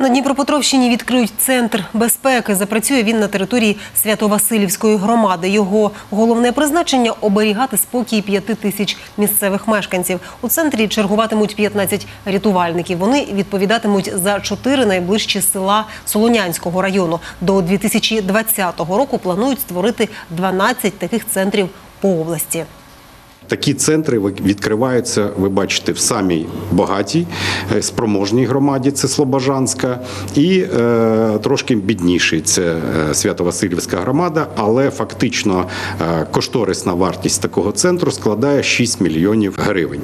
На Дніпропетровщині відкриють центр безпеки. Запрацює він на території Свято-Василівської громади. Його головне призначення оберігати спокій п'яти тисяч місцевих мешканців. У центрі чергуватимуть 15 рятувальників. Вони відповідатимуть за чотири найближчі села Солонянського району. До 2020 року планують створити 12 таких центрів по області. Такі центри відкриваються, ви бачите, в самій багатій, е, спроможній громаді, це Слобожанська, і е, трошки бідніший це е, Свято-Васильівська громада, але фактично е, кошторисна вартість такого центру складає 6 мільйонів гривень.